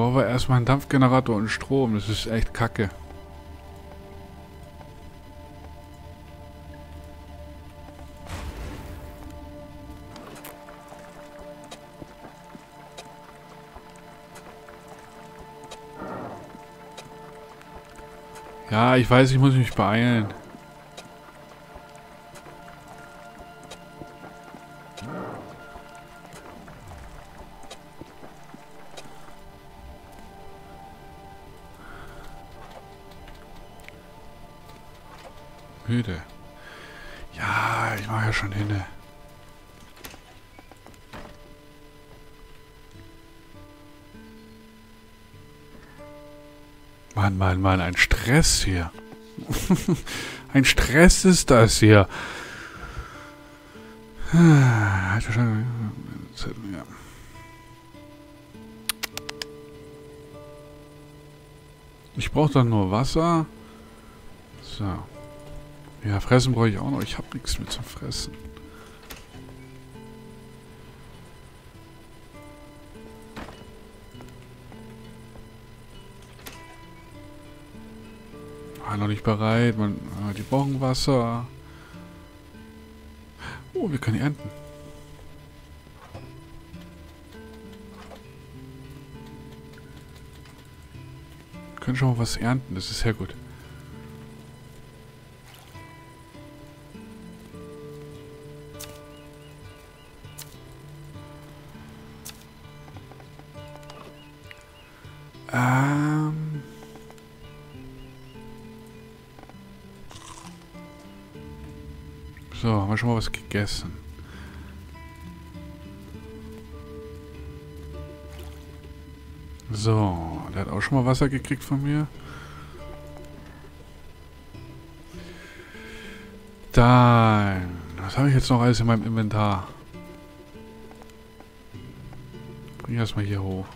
Ich brauche aber erstmal einen Dampfgenerator und Strom. Das ist echt kacke. Ja, ich weiß, ich muss mich beeilen. Mann, Mann, Mann, ein Stress hier. ein Stress ist das hier. Ich brauche dann nur Wasser. So. Ja, fressen brauche ich auch noch. Ich habe nichts mehr zum Fressen. Ah, noch nicht bereit. Man, ah, die brauchen Wasser. Oh, wir können ernten. Können schon mal was ernten. Das ist sehr gut. Schon mal was gegessen. So, der hat auch schon mal Wasser gekriegt von mir. Dann, was habe ich jetzt noch alles in meinem Inventar? Bring erstmal hier hoch.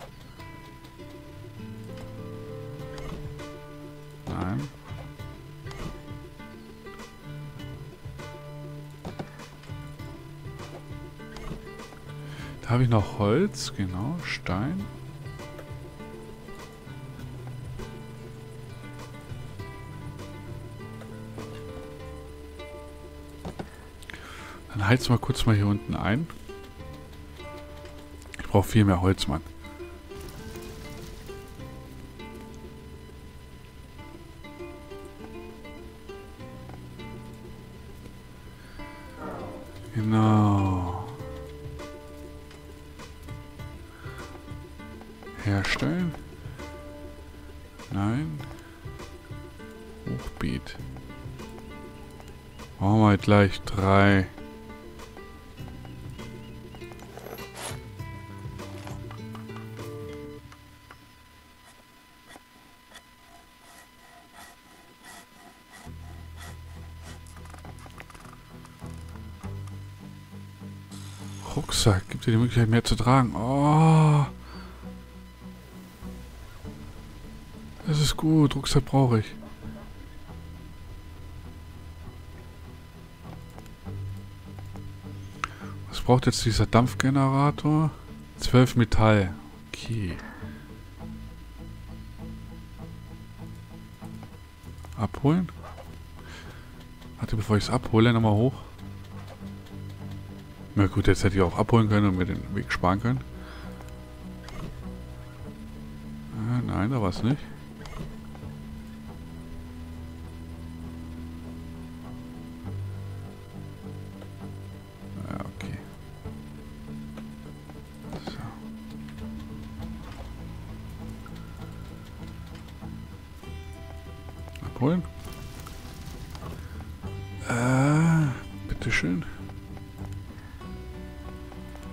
Habe ich noch Holz, genau, Stein. Dann heiz mal kurz mal hier unten ein. Ich brauche viel mehr Holz, Mann. Gleich drei. Rucksack. Gibt dir die Möglichkeit, mehr zu tragen. Oh. Das ist gut. Rucksack brauche ich. Braucht jetzt dieser Dampfgenerator? 12 Metall. Okay. Abholen? Warte, bevor ich es abhole, nochmal hoch. Na gut, jetzt hätte ich auch abholen können und mir den Weg sparen können. Äh, nein, da war es nicht.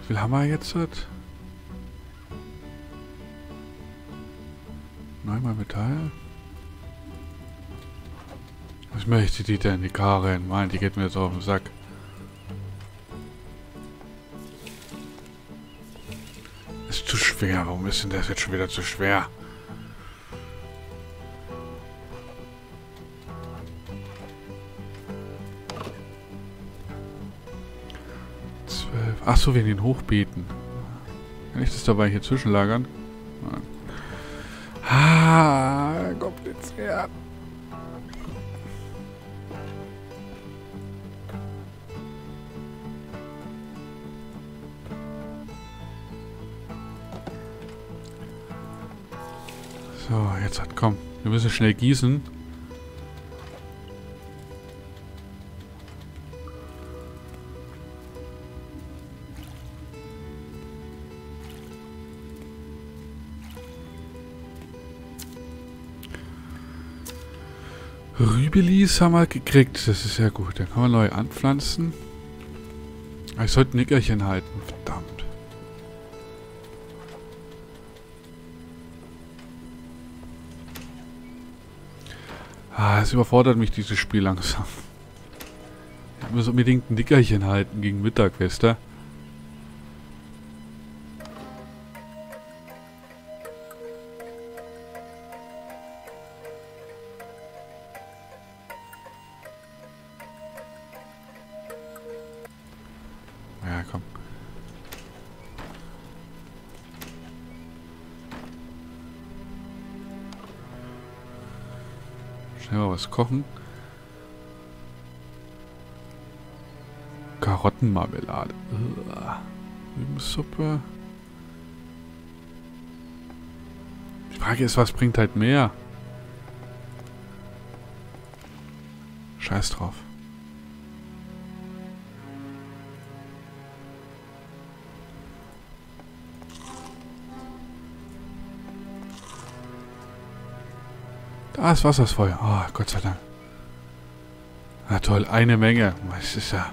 Viel haben wir jetzt? Neunmal Metall. Was möchte die denn, die Karin? Mann, die geht mir jetzt auf den Sack. Ist zu schwer. Warum ist denn das jetzt schon wieder zu schwer? Ach so, wegen den Hochbeeten. Kann ich das dabei hier zwischenlagern? Nein. Ah, kompliziert. So, jetzt hat, komm. Wir müssen schnell gießen. Rübelis haben wir gekriegt. Das ist sehr gut. Dann kann man neu anpflanzen. Ich sollte Nickerchen halten. Verdammt. Ah, es überfordert mich dieses Spiel langsam. Ich muss unbedingt ein Nickerchen halten gegen Mittag, weißt Schnell mal was kochen. Karottenmarmelade. Rübensuppe. Die Frage ist, was bringt halt mehr? Scheiß drauf. Da ist Wassersfeuer. Oh, Gott sei Dank. Na toll, eine Menge. Es ist ja...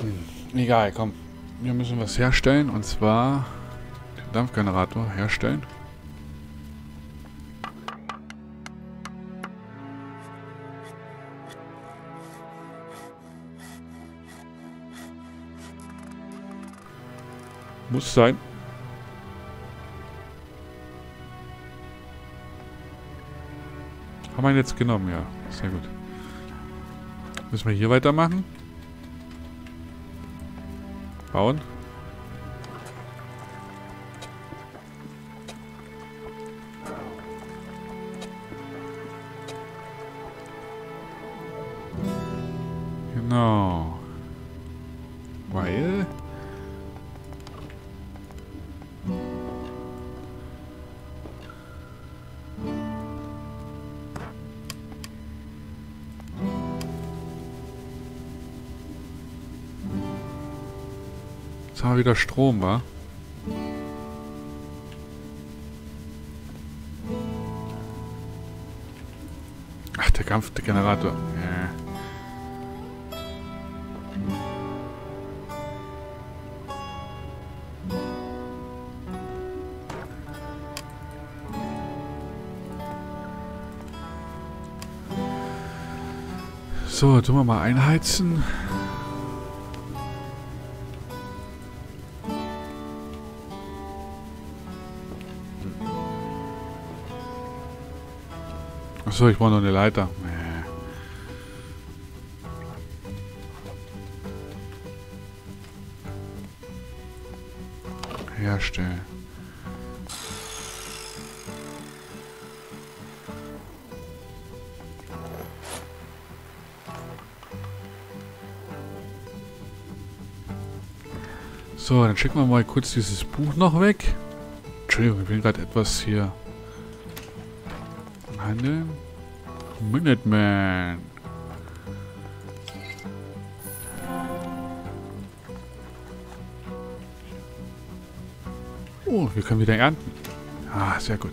Hm, egal, komm. Wir müssen was herstellen und zwar den Dampfgenerator herstellen. Muss sein. Haben wir ihn jetzt genommen, ja. Sehr gut. Müssen wir hier weitermachen? Bauen. Wieder Strom, wa? Ach, der Kampfgenerator. Ja. So, tun wir mal einheizen. Achso, ich brauche noch eine Leiter. Nee. Herstellen. So, dann schicken wir mal kurz dieses Buch noch weg. Entschuldigung, ich bin gerade etwas hier. Handeln. Minuteman. Oh, wir können wieder ernten. Ah, sehr gut.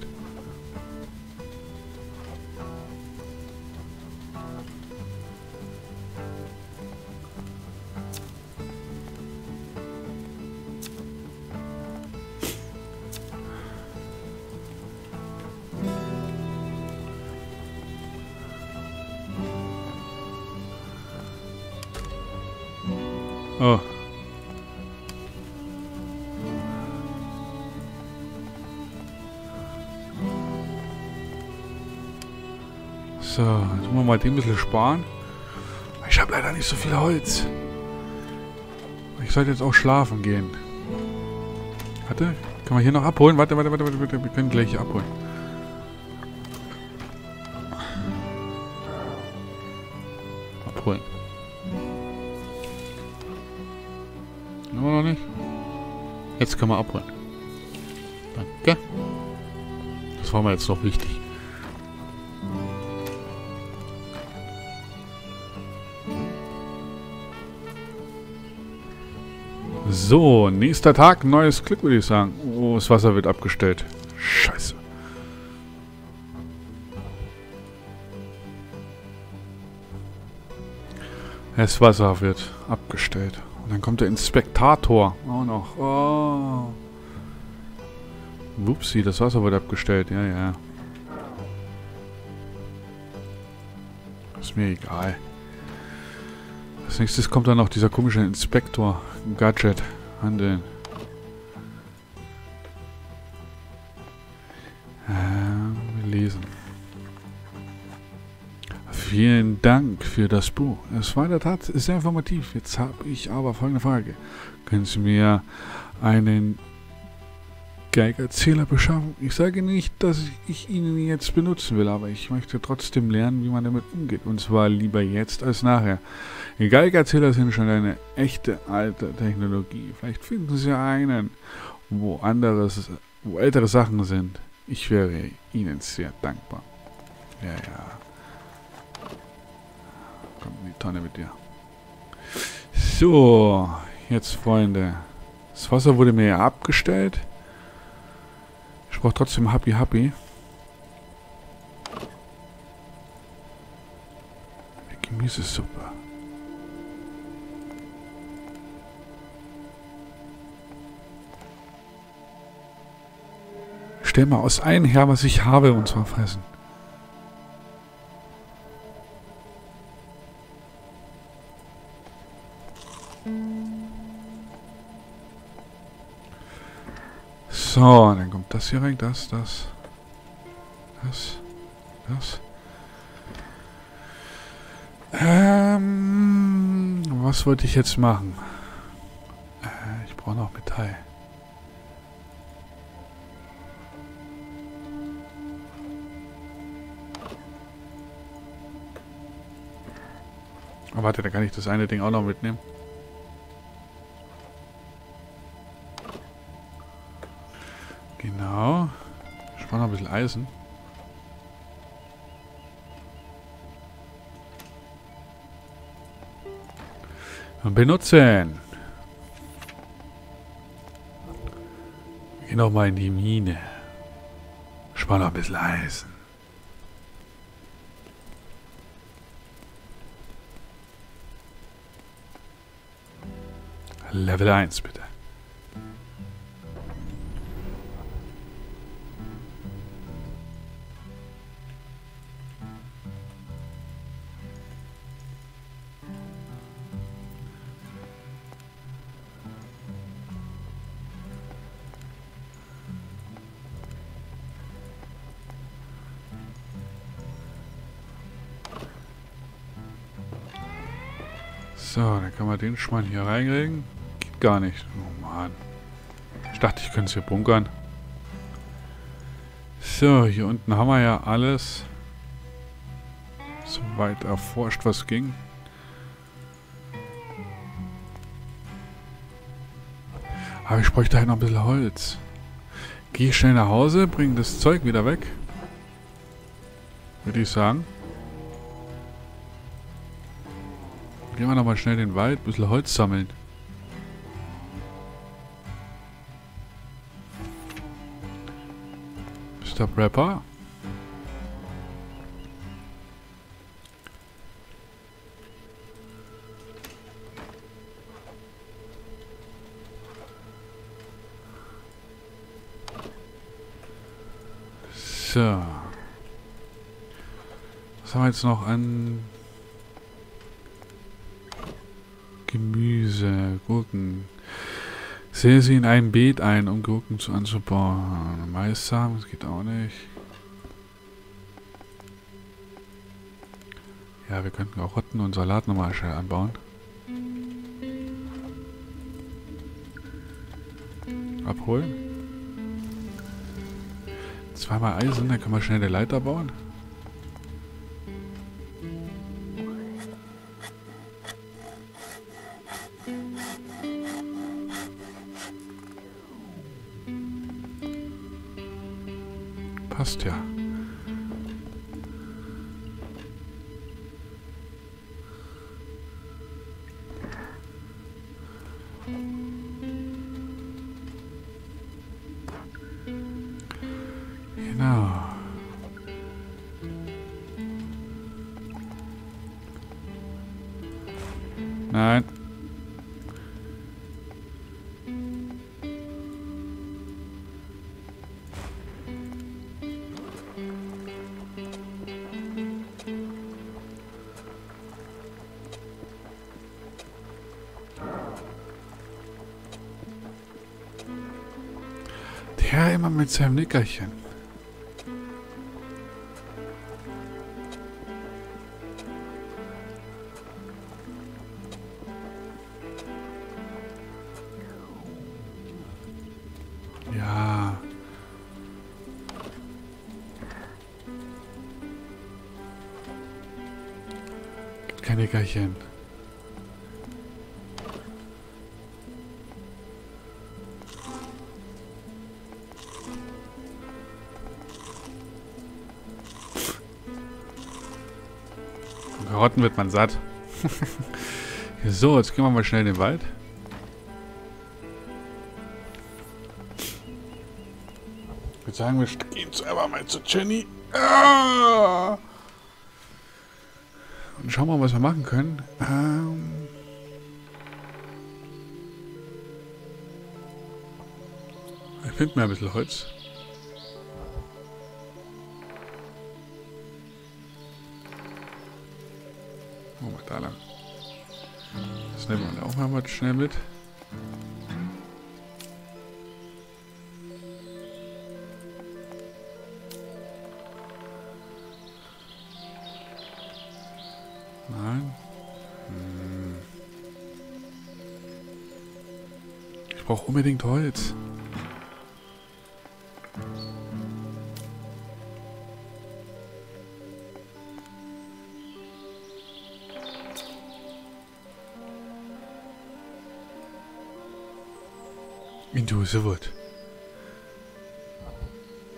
Mal den ein bisschen sparen. Ich habe leider nicht so viel Holz. Ich sollte jetzt auch schlafen gehen. Warte, kann man hier noch abholen? Warte, warte, warte, warte, wir können gleich abholen. Abholen. Immer noch nicht? Jetzt können wir abholen. Danke. Das war mir jetzt noch wichtig. So, nächster Tag, neues Glück, würde ich sagen. Oh, das Wasser wird abgestellt. Scheiße. Das Wasser wird abgestellt. Und dann kommt der Inspektator. Auch noch. Oh. Wupsi, das Wasser wird abgestellt. Ja, ja. Ist mir egal. Als nächstes kommt dann noch dieser komische Inspektor. Gadget. Handeln. Ähm, lesen. Vielen Dank für das Buch. Es war in der Tat sehr informativ. Jetzt habe ich aber folgende Frage. Können Sie mir einen Geigerzähler beschaffen? Ich sage nicht, dass ich ihn jetzt benutzen will, aber ich möchte trotzdem lernen, wie man damit umgeht. Und zwar lieber jetzt als nachher. Geigerzähler sind schon eine echte alte Technologie. Vielleicht finden Sie einen, wo anderes, wo ältere Sachen sind. Ich wäre Ihnen sehr dankbar. Ja, ja. Komm in die Tonne mit dir. So, jetzt Freunde. Das Wasser wurde mir ja abgestellt. Ich brauche trotzdem Happy Happy. Gemüsesuppe. Stell mal aus einem her, was ich habe, und zwar fressen. So, das hier rein, das, das, das, das. Ähm, was wollte ich jetzt machen? Äh, ich brauche noch Metall. Oh, warte, da kann ich das eine Ding auch noch mitnehmen. Und benutzen. Geh noch mal in die Mine. Spar noch ein bisschen Eisen. Level 1 bitte. Schwein hier reinkriegen. Geht gar nicht. Oh Mann. Ich dachte, ich könnte es hier bunkern. So, hier unten haben wir ja alles soweit erforscht, was ging. Aber ich bräuchte halt noch ein bisschen Holz. Gehe ich schnell nach Hause, bringe das Zeug wieder weg. Würde ich sagen. Gehen wir nochmal schnell in den Wald, ein bisschen Holz sammeln. Mr. Prepper. So. Was haben wir jetzt noch an Gemüse, Gurken. Sehe sie in ein Beet ein, um Gurken zu anzubauen. Maissamen, das geht auch nicht. Ja, wir könnten auch Rotten und Salat nochmal schnell anbauen. Abholen. Zweimal Eisen, dann können wir schnell eine Leiter bauen. Nein. Der immer mit seinem Nickerchen. Nickerchen. Karotten wird man satt. so, jetzt gehen wir mal schnell in den Wald. Ich würde sagen, wir gehen zu einfach mal zu Jenny. Ah! Und schauen wir mal, was wir machen können. Ähm ich finde mir ein bisschen Holz. Oh, mal da lang. Das nehmen wir auch mal schnell mit. Brauche unbedingt Holz. Into the wood.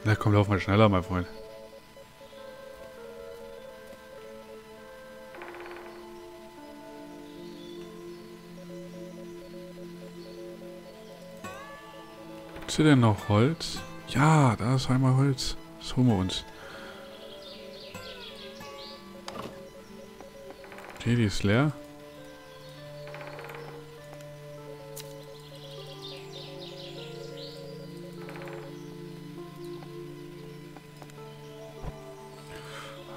Na komm, lauf mal schneller, mein Freund. Hier denn noch Holz? Ja, da ist einmal Holz. Das holen wir uns. Okay, die ist leer.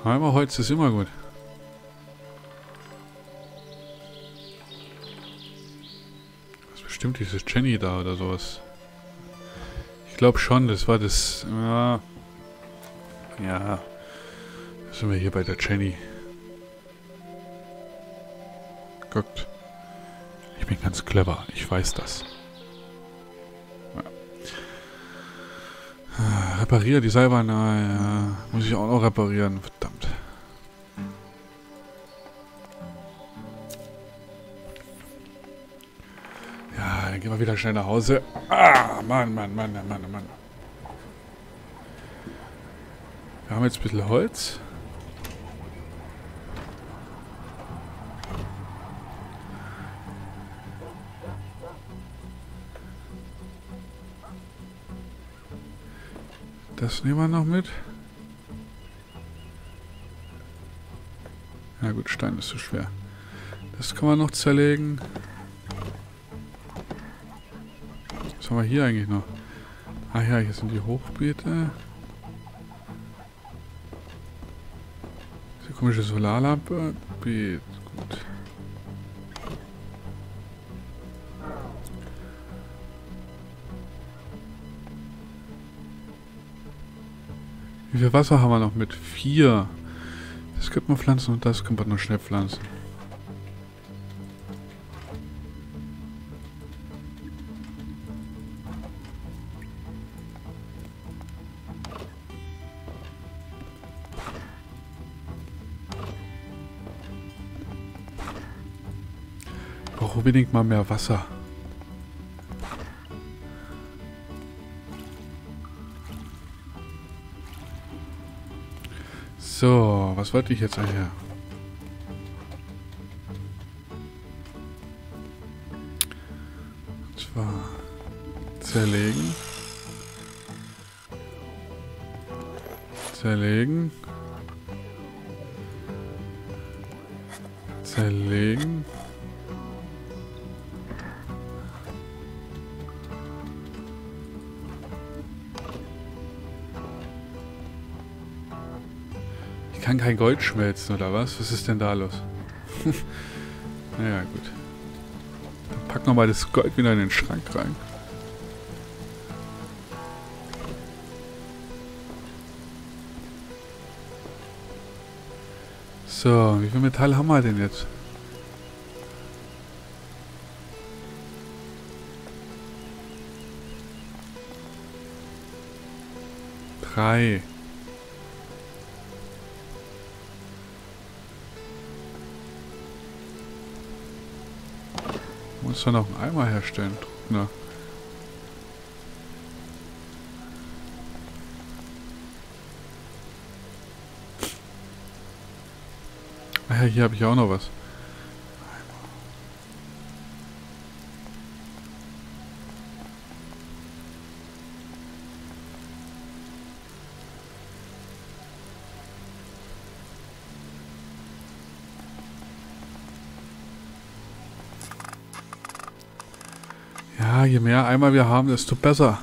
Einmal Holz ist immer gut. Das ist bestimmt dieses Jenny da oder sowas. Ich glaube schon, das war das... Ja, ja. Sind wir hier bei der Jenny. Guckt. Ich bin ganz clever. Ich weiß das. Ja. Ah, Repariere die Seilbahn. Ja, muss ich auch noch reparieren. Wieder schnell nach Hause. Ah, Mann, Mann, Mann, Mann, Mann, Mann. Wir haben jetzt ein bisschen Holz. Das nehmen wir noch mit. Ja gut, Stein ist zu schwer. Das kann man noch zerlegen. Haben wir hier eigentlich noch? Ah ja, hier sind die Hochbeete. Diese komische Solarlampe. Beet, gut. Wie viel Wasser haben wir noch mit? Vier. Das könnte man pflanzen und das könnte man noch schnell pflanzen. Unbedingt mal mehr Wasser. So, was wollte ich jetzt eigentlich? Und zwar zerlegen. Zerlegen. Zerlegen. Kann kein Gold schmelzen, oder was? Was ist denn da los? naja, gut. Dann packen wir mal das Gold wieder in den Schrank rein. So, wie viel Metall haben wir denn jetzt? Drei. Muss da noch einen Eimer herstellen, Trockner. Ah hier habe ich auch noch was. Ja, je mehr Eimer wir haben, desto besser.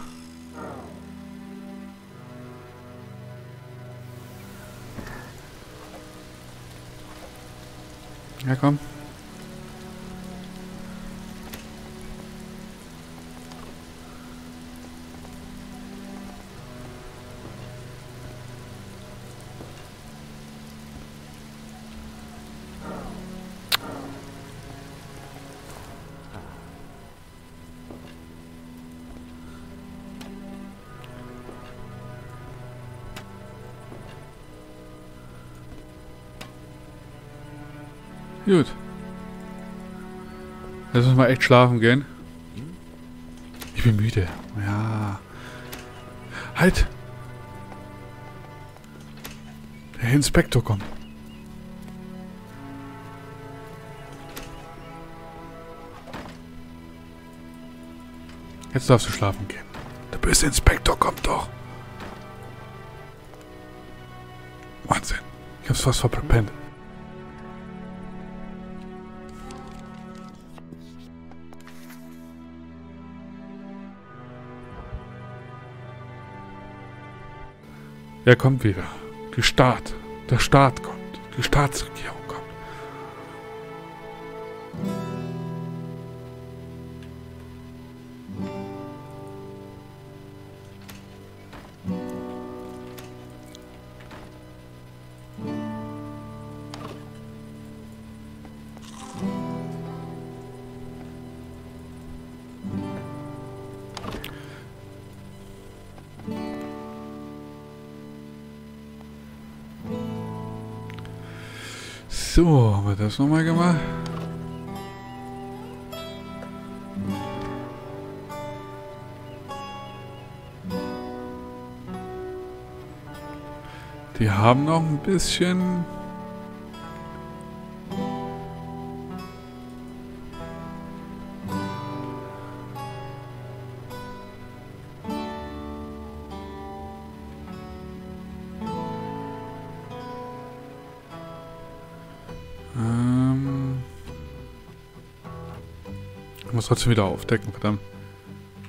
Gut. Jetzt müssen wir echt schlafen gehen. Ich bin müde. Ja. Halt! Der Inspektor kommt. Jetzt darfst du schlafen gehen. Der böse Inspektor kommt doch. Wahnsinn. Ich hab's fast verpennt. Er kommt wieder. Die Staat. Der Staat kommt. Die Staatsregierung wir das nochmal gemacht? Die haben noch ein bisschen... trotzdem wieder aufdecken, verdammt.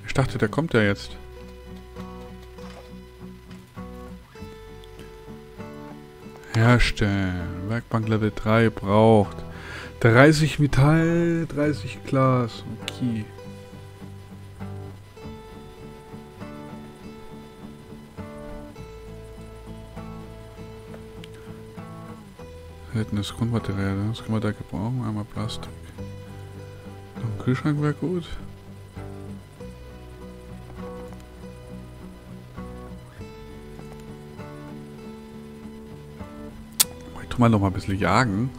Ich dachte, der kommt ja jetzt. Herstellen. Werkbank Level 3 braucht 30 Metall, 30 Glas. Okay. Seltenes Grundmaterial, das können wir da gebrauchen. Einmal Plastik. Kühlschrank wäre gut. Ich tu mal noch mal ein bisschen jagen.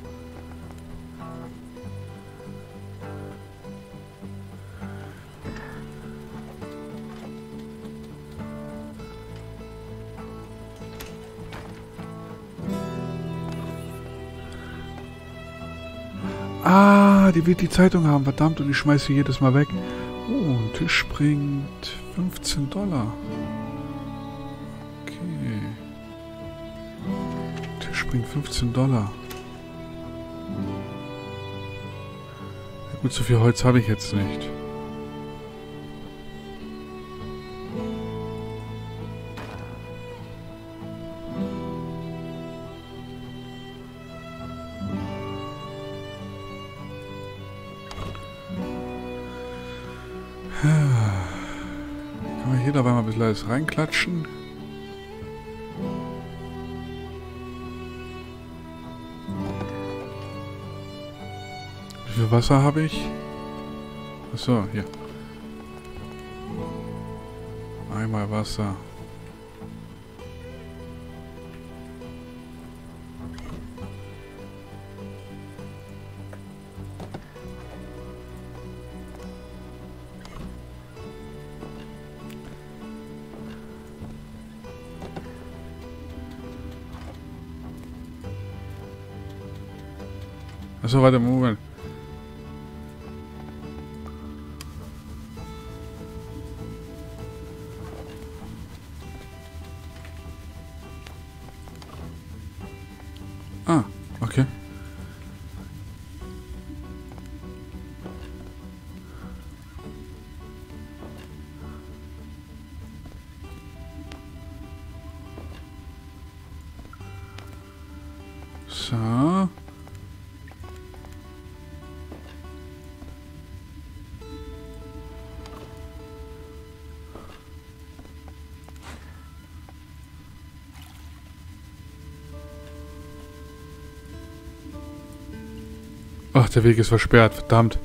Die wird die Zeitung haben, verdammt, und ich schmeiße sie jedes Mal weg. Oh, ein Tisch bringt 15 Dollar. Okay. Tisch bringt 15 Dollar. Gut, so viel Holz habe ich jetzt nicht. Kann man hier dabei mal ein bisschen alles reinklatschen? Wie viel Wasser habe ich? Achso, hier. Einmal Wasser. Achso, warte, Moment. Ah, okay. Ach, der Weg ist versperrt, verdammt.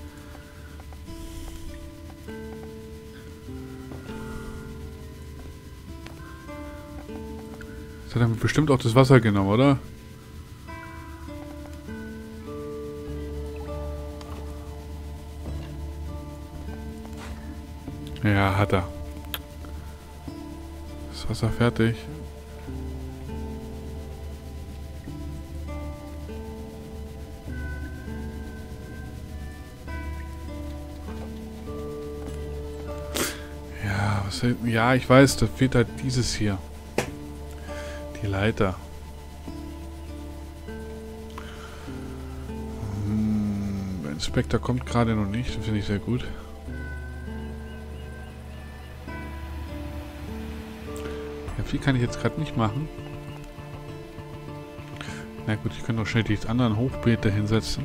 Hat er mir bestimmt auch das Wasser genommen, oder? Ja, hat er. Das Wasser fertig. Ja, ich weiß, da fehlt halt dieses hier. Die Leiter. Hm, der Inspektor kommt gerade noch nicht, finde ich sehr gut. Ja, viel kann ich jetzt gerade nicht machen. Na gut, ich kann doch schnell die anderen Hochbeete hinsetzen.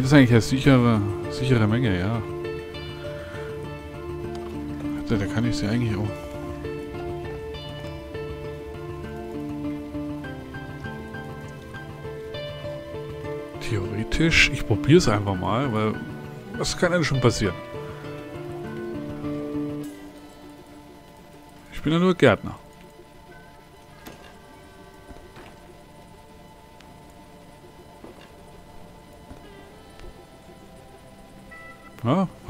Geht das eigentlich als sichere, sichere Menge, ja. Da, da kann ich sie eigentlich auch. Theoretisch, ich probiere es einfach mal, weil was kann denn schon passieren? Ich bin ja nur Gärtner.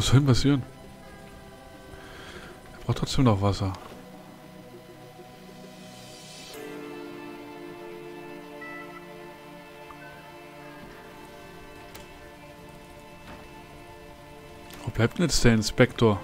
Was soll denn passieren? Er braucht trotzdem noch Wasser. Wo bleibt denn jetzt der Inspektor?